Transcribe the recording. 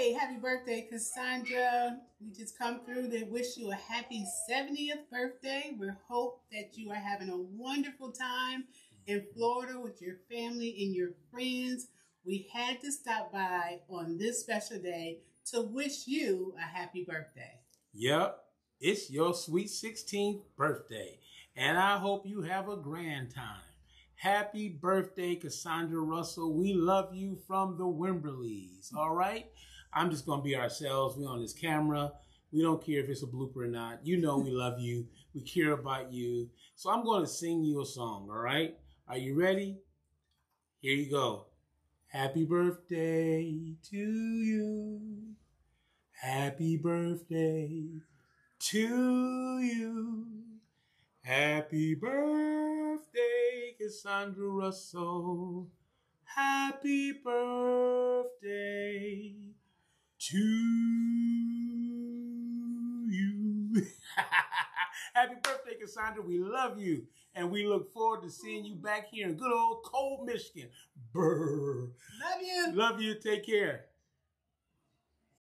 Hey, happy birthday, Cassandra. We just come through to wish you a happy 70th birthday. We hope that you are having a wonderful time in Florida with your family and your friends. We had to stop by on this special day to wish you a happy birthday. Yep, it's your sweet 16th birthday, and I hope you have a grand time. Happy birthday, Cassandra Russell. We love you from the Wimberlys. All right. I'm just going to be ourselves. We on this camera. We don't care if it's a blooper or not. You know we love you. We care about you. So I'm going to sing you a song. All right. Are you ready? Here you go. Happy birthday to you. Happy birthday to you. Happy birthday, Cassandra Russell. Happy birthday to you. Happy birthday, Cassandra. We love you. And we look forward to seeing you back here in good old cold Michigan. Brr. Love you. Love you. Take care.